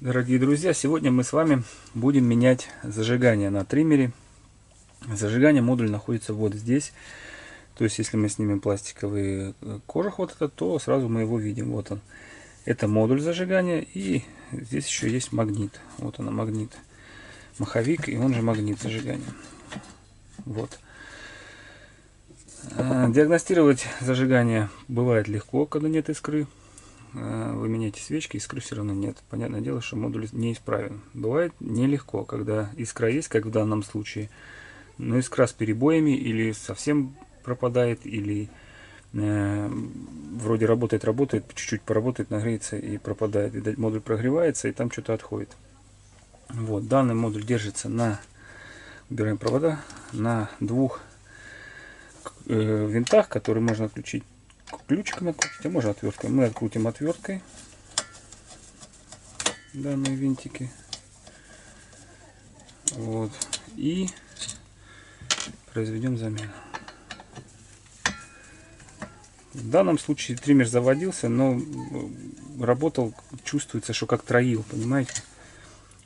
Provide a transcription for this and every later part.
Дорогие друзья, сегодня мы с вами будем менять зажигание на триммере. Зажигание модуль находится вот здесь. То есть, если мы снимем пластиковый э, кожух вот этот, то сразу мы его видим. Вот он. Это модуль зажигания. И здесь еще есть магнит. Вот он, магнит. Маховик, и он же магнит зажигания. Вот. Э, диагностировать зажигание бывает легко, когда нет искры. Э, вы меняете свечки, искры все равно нет. Понятное дело, что модуль неисправен. Бывает нелегко, когда искра есть, как в данном случае, но искра с перебоями или совсем пропадает, или э, вроде работает, работает, чуть-чуть поработает, нагреется и пропадает. Видать, модуль прогревается и там что-то отходит. Вот, данный модуль держится на, убираем провода, на двух э, винтах, которые можно отключить ключиком открутить, а можно отверткой. Мы открутим отверткой данные винтики. Вот. И произведем замену. В данном случае триммер заводился, но работал, чувствуется, что как троил, понимаете?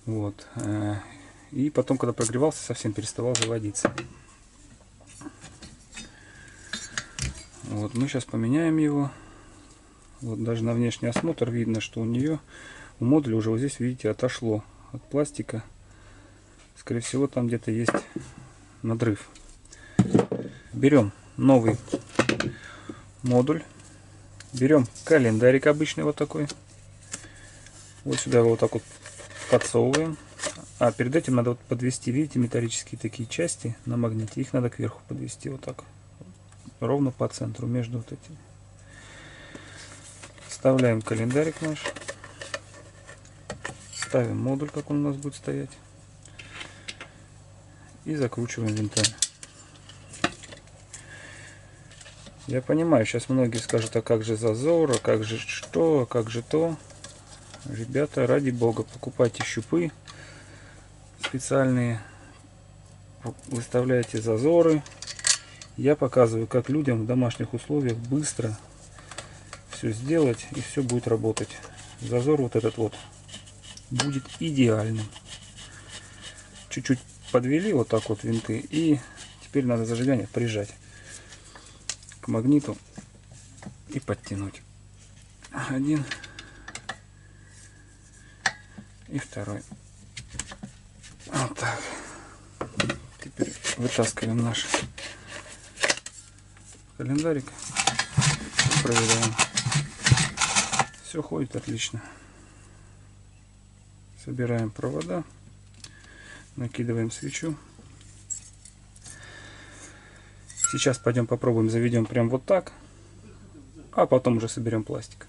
Вот. Э, и потом, когда прогревался, совсем переставал заводиться. Вот, мы сейчас поменяем его. Вот даже на внешний осмотр видно, что у нее, у модуля уже вот здесь, видите, отошло от пластика. Скорее всего, там где-то есть надрыв. Берем новый модуль. Берем календарик обычный вот такой. Вот сюда его вот так вот подсовываем. А перед этим надо вот подвести, видите, металлические такие части на магните. Их надо кверху подвести вот так ровно по центру между вот этими. Вставляем календарик наш. Ставим модуль, как он у нас будет стоять. И закручиваем винтами. Я понимаю, сейчас многие скажут, а как же зазор, а как же что, а как же то. Ребята, ради бога, покупайте щупы специальные, выставляйте зазоры, я показываю, как людям в домашних условиях быстро все сделать и все будет работать. Зазор вот этот вот будет идеальным. Чуть-чуть подвели вот так вот винты и теперь надо зажигание прижать к магниту и подтянуть. Один и второй. Вот так. Теперь вытаскиваем наш календарик. Проверяем. Все ходит отлично. Собираем провода. Накидываем свечу. Сейчас пойдем попробуем, заведем прям вот так. А потом уже соберем пластик.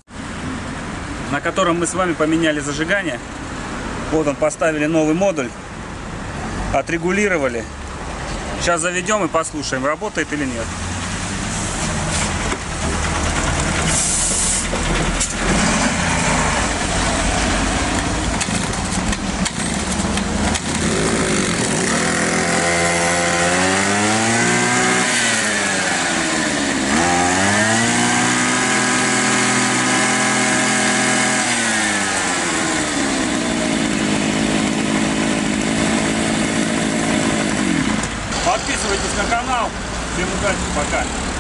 На котором мы с вами поменяли зажигание. Вот он, поставили новый модуль. Отрегулировали. Сейчас заведем и послушаем, работает или нет. подписывайтесь на канал. Всем удачи, пока.